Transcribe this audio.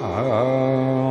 आ